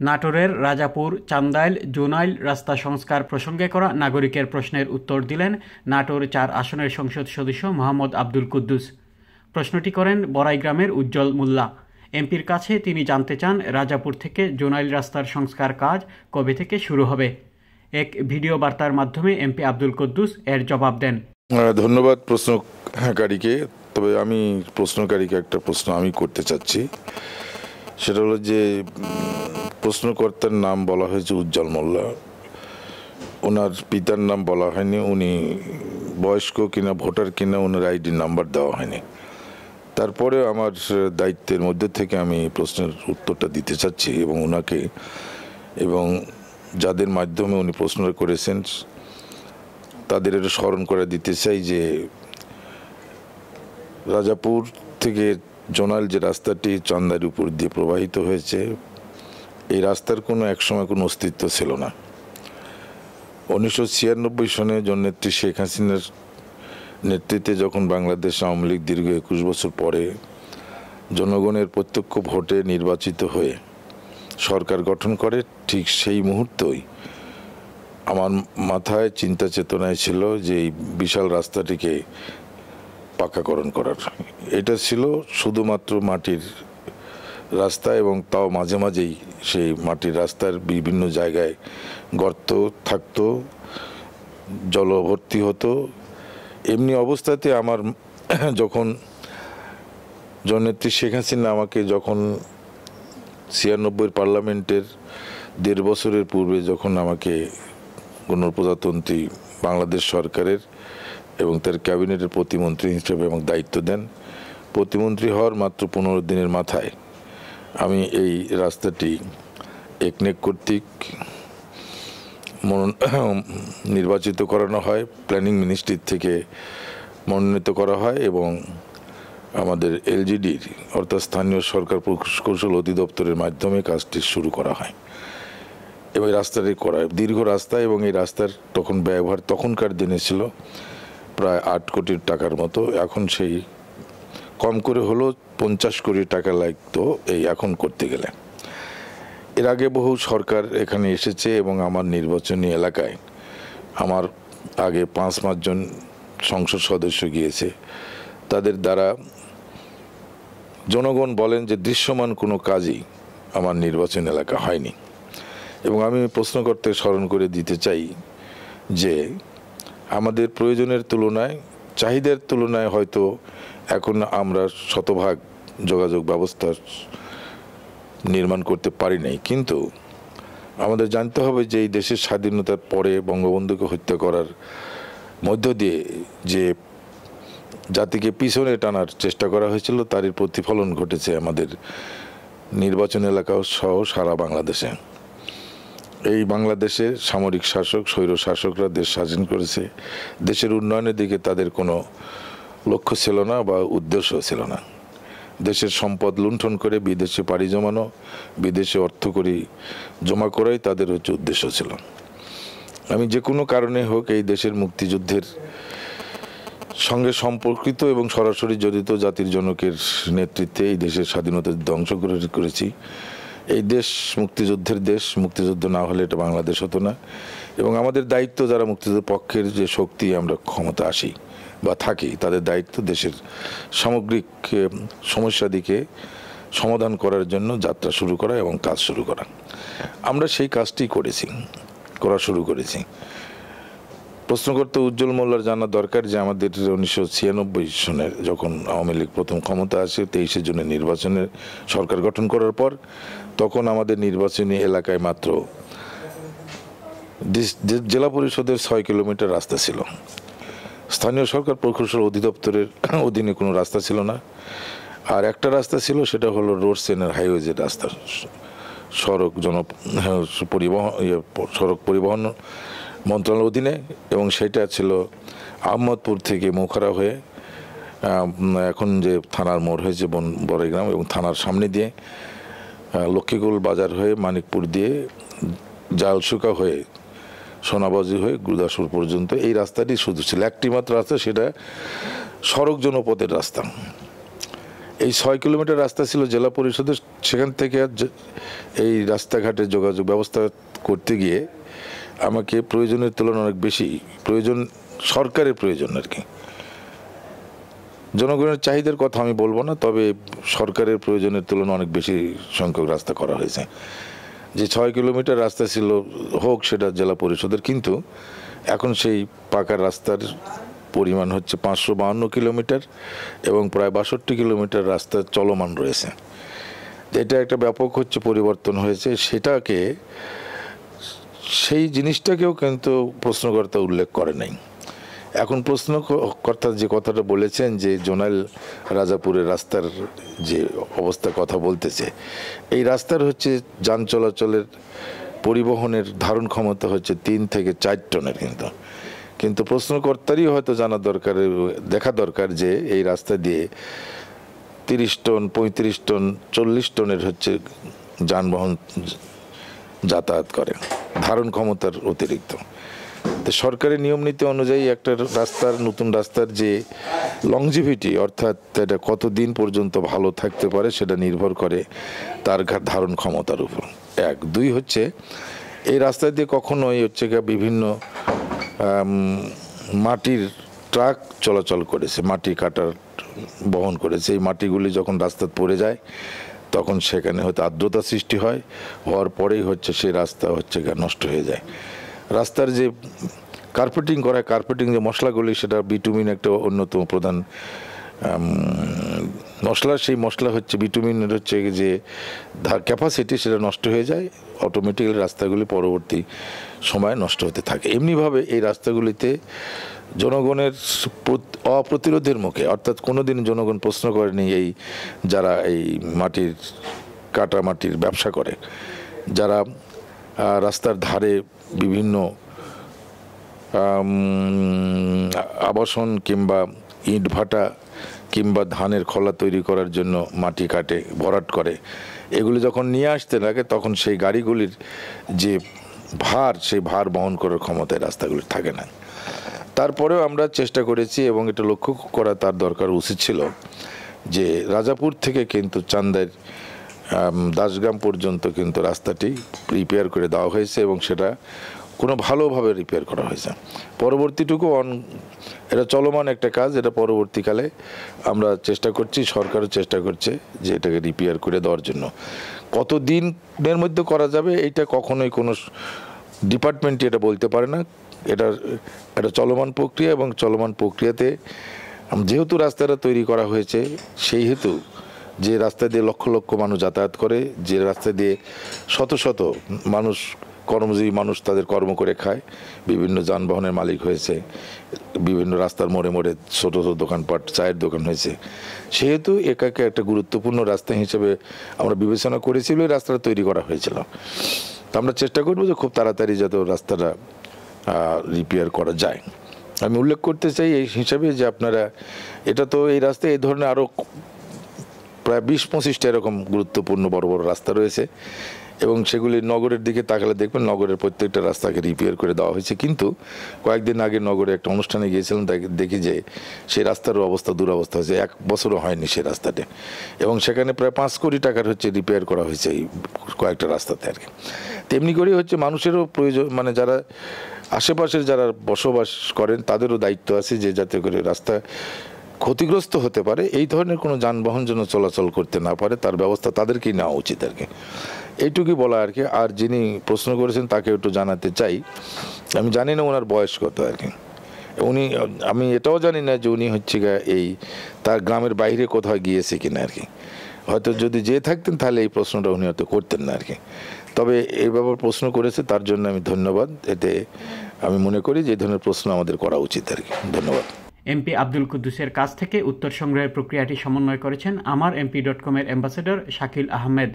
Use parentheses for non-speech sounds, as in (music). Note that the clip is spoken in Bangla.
নাটোরের রাজাপুর, চান্দাইল, জোনাইল রাস্তা সংস্কার প্রসঙ্গে করা নাগরিকের প্রশ্নের উত্তর দিলেন নাটোর চার আসনের সংসদ সদস্য মোহাম্মদ আব্দুল কুদ্দুস। প্রশ্নটি করেন বড়াই গ্রামের উজ্জ্বল মোল্লা। এমপির কাছে তিনি জানতে চান রাজাপুর থেকে জোনাইল রাস্তার সংস্কার কাজ কবে থেকে শুরু হবে। এক ভিডিও বার্তার মাধ্যমে এমপি আব্দুল কুদ্দুস এর জবাব দেন। ধন্যবাদ প্রশ্নকারীকে তবে আমি প্রশ্নকারীকে একটা প্রশ্ন আমি করতে চাচ্ছি। সেটা হলো যে প্রশ্নকর্তার নাম বলা হয়েছে উজ্জ্বল মোল্লা। ওনার পিতার নাম বলা হয়নি, উনি বয়স্ক কিনা, ভোটার কিনা, ওনার আইডি নাম্বার দেওয়া হয়নি। তারপরে আমার দায়িত্বের মধ্যে থেকে আমি প্রশ্নের উত্তরটা দিতে চাচ্ছি এবং ওনাকে এবং যাদের মাধ্যমে উনি প্রশ্নটা করেছেন, তাদের এটা স্মরণ করে দিতে চাই যে রাজাপুর থেকে জোনাল যে রাস্তাটি চান্দার উপর দিয়ে প্রবাহিত হয়েছে এই রাস্তার কোনো একসময় কোনো অস্তিত্ব ছিল না। উনিশশো ছিয়ানব্বই সনে জননেত্রী শেখ হাসিনার নেতৃত্বে যখন বাংলাদেশ আওয়ামী লীগ দীর্ঘ একুশ বছর পরে জনগণের প্রত্যক্ষ ভোটে নির্বাচিত হয়ে সরকার গঠন করে, ঠিক সেই মুহূর্তই আমার মাথায় চিন্তা চেতনায় ছিল যে এই বিশাল রাস্তাটিকে পাকাকরণ করার। এটা ছিল শুধুমাত্র মাটির রাস্তা এবং তাও মাঝে মাঝেই সেই মাটির রাস্তার বিভিন্ন জায়গায় গর্ত থাকতো জল ভর্তি হতো। এমনি অবস্থাতে আমার (clears throat) যখন জননেত্রী শেখ হাসিনা আমাকে যখন ছিয়ানব্বই পার্লামেন্টের দেড় বছরের পূর্বে যখন আমাকে গণপ্রজাতন্ত্রী বাংলাদেশ সরকারের এবং তার ক্যাবিনেটের প্রতিমন্ত্রী হিসেবে এবং দায়িত্ব দেন, প্রতিমন্ত্রী হওয়ার মাত্র পনেরো দিনের মাথায় আমি এই রাস্তাটি একনেক কর্তৃক (clears throat) নির্বাচিত করানো হয় প্ল্যানিং মিনিস্ট্রির থেকে মনোনীত করা হয় এবং আমাদের এলজিডির অর্থাৎ স্থানীয় সরকার প্রকৌশল অধিদপ্তরের মাধ্যমে কাজটি শুরু করা হয়। এবং রাস্তাটি করা দীর্ঘ রাস্তা এবং এই রাস্তার তখন ব্যবহার তখনকার দিনে ছিল প্রায় আট কোটি টাকার মতো। এখন সেই কম করে হলো পঞ্চাশ কোটি টাকা লাগতো এই এখন করতে গেলে। এর আগে বহু সরকার এখানে এসেছে এবং আমার নির্বাচনী এলাকায় আমার আগে পাঁচ পাঁচজন সংসদ সদস্য গিয়েছে। তাদের দ্বারা জনগণ বলেন যে দৃশ্যমান কোনো কাজই আমার নির্বাচন এলাকা হয়নি। এবং আমি প্রশ্ন করতে স্মরণ করে দিতে চাই যে আমাদের প্রয়োজনের তুলনায় চাহিদার তুলনায় হয়তো এখন আমরা শতভাগ যোগাযোগ ব্যবস্থা নির্মাণ করতে পারি নাই। কিন্তু আমাদের জানতে হবে যে এই দেশের স্বাধীনতার পরে বঙ্গবন্ধুকে হত্যা করার মধ্য দিয়ে যে জাতিকে পিছনে টানার চেষ্টা করা হয়েছিল, তারই প্রতিফলন ঘটেছে আমাদের নির্বাচন এলাকাও সহ সারা বাংলাদেশে। এই বাংলাদেশের সামরিক শাসক, স্বৈর শাসকরা দেশ স্বাধীন করেছে। দেশের উন্নয়নের দিকে তাদের কোনো লক্ষ্য ছিল না বা উদ্দেশ্য ছিল না। দেশের সম্পদ লুণ্ঠন করে বিদেশে পাড়ি জমানো, বিদেশে অর্থ করি জমা করাই তাদের হচ্ছে উদ্দেশ্য ছিল। আমি যে কোনো কারণে হোক এই দেশের মুক্তিযুদ্ধের সঙ্গে সম্পর্কিত এবং সরাসরি জড়িত জাতির জনকের নেতৃত্বে এই দেশের স্বাধীনতা ধ্বংস করে করেছি। এই দেশ মুক্তিযুদ্ধের দেশ, মুক্তিযুদ্ধ না হলে এটা বাংলাদেশ হতো না। এবং আমাদের দায়িত্ব যারা মুক্তিযুদ্ধের পক্ষের যে শক্তি, আমরা ক্ষমতা আসি বা থাকি, তাদের দায়িত্ব দেশের সামগ্রিক সমস্যা দিকে সমাধান করার জন্য যাত্রা শুরু করা এবং কাজ শুরু করা। আমরা সেই কাজটি করেছি, করা শুরু করেছি। প্রশ্ন করতে উজ্জ্বল মোল্লার জানা দরকার যে আমাদের উনিশশো ছিয়ানব্বই সনের যখন আওয়ামী লীগ প্রথম ক্ষমতা আসে তেইশে জুনে নির্বাচনের সরকার গঠন করার পর তখন আমাদের নির্বাচনী এলাকায় মাত্র জেলা পরিষদের ছয় কিলোমিটার রাস্তা ছিল। স্থানীয় সরকার প্রকৌশল অধিদপ্তরের (clears throat) অধীনে কোনো রাস্তা ছিল না। আর একটা রাস্তা ছিল সেটা হলো রোড সেনের হাইওয়ে যে রাস্তা সড়ক জন পরিবহন ইয়ে, সড়ক পরিবহন মন্ত্রণালয়ের অধীনে এবং সেটা ছিল আহমদপুর থেকে মোখারা হয়ে এখন যে থানার মোড় হয়েছে বন, বড়াইগ্রাম এবং থানার সামনে দিয়ে লক্ষ্মীকুল বাজার হয়ে মানিকপুর দিয়ে জালসুকা হয়ে, সোনাবাজি হয়ে গুরুদাসপুর পর্যন্ত এই রাস্তাটি শুধু ছিল। একটি মাত্র রাস্তা সেটা সড়ক জনপথের রাস্তা। এই ছয় কিলোমিটার রাস্তা ছিল জেলা পরিষদের। সেখান থেকে এই রাস্তাঘাটে যোগাযোগ ব্যবস্থা করতে গিয়ে আমাকে প্রয়োজনের তুলনা অনেক বেশি, প্রয়োজন, সরকারের প্রয়োজন আর কি। জনগণের চাহিদার কথা আমি বলব না, তবে সরকারের প্রয়োজনের তুলনায় অনেক বেশি সংখ্যক রাস্তা করা হয়েছে। যে ছয় কিলোমিটার রাস্তা ছিল, হোক সেটা জেলা পরিষদের, কিন্তু এখন সেই পাকা রাস্তার পরিমাণ হচ্ছে পাঁচশো বাহান্ন কিলোমিটার এবং প্রায় বাষট্টি কিলোমিটার রাস্তা চলমান রয়েছে। এটা একটা ব্যাপক হচ্ছে পরিবর্তন হয়েছে, সেটাকে সেই জিনিসটাকেও কিন্তু প্রশ্নকর্তা উল্লেখ করে নাই। এখন প্রশ্নকর্তা যে কথাটা বলেছেন যে জোনাল রাজাপুরের রাস্তার যে অবস্থা কথা বলতেছে, এই রাস্তার হচ্ছে যান চলাচলের পরিবহনের ধারণ ক্ষমতা হচ্ছে তিন থেকে চার টনের কিন্তু। কিন্তু প্রশ্নকর্তারই হয়তো জানা দরকার, দেখা দরকার যে এই রাস্তা দিয়ে তিরিশ টন, পঁয়ত্রিশ টন, চল্লিশ টনের হচ্ছে যানবাহন যাতায়াত করে। ধারণ ক্ষমতার অতিরিক্ত। তো সরকারের নিয়ম নীতি অনুযায়ী একটা রাস্তার, নতুন রাস্তার যে লংজিভিটি অর্থাৎ এটা কতদিন পর্যন্ত ভালো থাকতে পারে সেটা নির্ভর করে তার ধারণ ক্ষমতার উপর। এক। দুই হচ্ছে, এই রাস্তা দিয়ে কখনোই হচ্ছে বিভিন্ন মাটির ট্রাক চলাচল করেছে, মাটি কাটার বহন করেছে। এই মাটিগুলি যখন রাস্তা পড়ে যায় তখন সেখানে হয়তো আর্দ্রতা সৃষ্টি হয়, হওয়ার পরেই হচ্ছে সেই রাস্তা হচ্ছে নষ্ট হয়ে যায়। রাস্তার যে কার্পেটিং করা কার্পেটিং যে মশলাগুলি, সেটা বিটুমিন একটা অন্যতম প্রধান মশলা, সেই মশলা হচ্ছে বিটুমিনের হচ্ছে যে ধার ক্যাপাসিটি সেটা নষ্ট হয়ে যায় অটোমেটিক্যালি রাস্তাগুলি পরবর্তী সময়ে নষ্ট হতে থাকে। এমনিভাবে এই রাস্তাগুলিতে জনগণের অপ্রতিরোধের মুখে, অর্থাৎ কোনোদিন জনগণ প্রশ্ন করেনি এই যারা এই মাটির, কাটা মাটির ব্যবসা করে, যারা রাস্তার ধারে বিভিন্ন আবাসন কিংবা ইট ভাটা কিংবা ধানের খোলা তৈরি করার জন্য মাটি কাটে, ভরাট করে। এগুলি যখন নিয়ে আসতে লাগে, তখন সেই গাড়িগুলির যে ভার, সেই ভার বহন করার ক্ষমতায় রাস্তাগুলি থাকে না। তারপরেও আমরা চেষ্টা করেছি এবং এটা লক্ষ্য করা তার দরকার উচিত ছিল যে রাজাপুর থেকে কিন্তু চান্দের দাসগ্রাম পর্যন্ত কিন্তু রাস্তাটি রিপেয়ার করে দেওয়া হয়েছে এবং সেটা কোনো ভালোভাবে রিপেয়ার করা হয়েছে। পরবর্তীটুকু অন এটা চলমান একটা কাজ, এটা পরবর্তীকালে আমরা চেষ্টা করছি, সরকারও চেষ্টা করছে যে এটাকে রিপেয়ার করে দেওয়ার জন্য। কত দিনের মধ্যে করা যাবে, এটা কখনোই কোনো ডিপার্টমেন্টই এটা বলতে পারে না। এটা একটা চলমান প্রক্রিয়া এবং চলমান প্রক্রিয়াতে যেহেতু রাস্তাটা তৈরি করা হয়েছে, সেই হেতু যে রাস্তা দিয়ে লক্ষ লক্ষ মানুষ যাতায়াত করে, যে রাস্তা দিয়ে শত শত মানুষ কর্মজীবী মানুষ তাদের কর্ম করে খায়। বিভিন্ন যানবাহনের মালিক হয়েছে। বিভিন্ন রাস্তার মোড়ে মোড়ে ছোট ছোট দোকানপাট, চায়ের দোকান হয়েছে। সেহেতু একাকে একটা গুরুত্বপূর্ণ রাস্তা হিসেবে আমরা বিবেচনা করেছিল, এই রাস্তাটা তৈরি করা হয়েছিল। তো আমরা চেষ্টা করব যে খুব তাড়াতাড়ি যাতে রাস্তাটা রিপেয়ার করা যায়। আমি উল্লেখ করতে চাই এই হিসাবে যে আপনারা, এটা তো এই রাস্তায় এই ধরনের আরও প্রায় বিশ পঁচিশটা এরকম গুরুত্বপূর্ণ বড় বড় রাস্তা রয়েছে। এবং সেগুলি নগরের দিকে তাকালে দেখবেন নগরের প্রত্যেকটা রাস্তাকে রিপেয়ার করে দেওয়া হয়েছে। কিন্তু কয়েকদিন আগে নগরে একটা অনুষ্ঠানে গিয়েছিলাম দেখি যে সেই রাস্তারও অবস্থা দুরবস্থা হয়েছে। এক বছরও হয়নি সেই রাস্তাটি। এবং সেখানে প্রায় পাঁচ কোটি টাকার হচ্ছে রিপেয়ার করা হয়েছে এই কয়েকটা রাস্তাতে আর কি। তেমনি করেই হচ্ছে মানুষেরও প্রয়োজন মানে যারা আশেপাশের যারা বসবাস করেন, তাদেরও দায়িত্ব আছে যে যাতে করে রাস্তা ক্ষতিগ্রস্ত হতে পারে। এই ধরনের কোনো যানবাহন যেন চলাচল করতে না পারে, তার ব্যবস্থা তাদেরকেই নেওয়া উচিত আর কি। এইটুকুই বলা আর কি, আর যিনি প্রশ্ন করেছেন তাকে একটু জানাতে চাই। আমি জানি না ওনার বয়স কত আর কি। উনি, আমি এটাও জানি না যে উনি হচ্ছে এই তার গ্রামের বাইরে কোথাও গিয়েছে কিনা আর কি। হয়তো যদি যেয়ে থাকতেন তাহলে এই প্রশ্নটা উনি হয়তো করতেন না আর কি। তবে এই ব্যাপার প্রশ্ন করেছে, তার জন্য আমি ধন্যবাদ। এতে আমি মনে করি যে ধরনের প্রশ্ন আমাদের করা উচিত আর কি। ধন্যবাদ। এমপি আব্দুল কুদ্দুসের কাছ থেকে উত্তর সংগ্রহের প্রক্রিয়াটি সমন্বয় করেছেন আমার এমপি ডট কমের অ্যাম্বাসেডর শাকিল আহমেদ।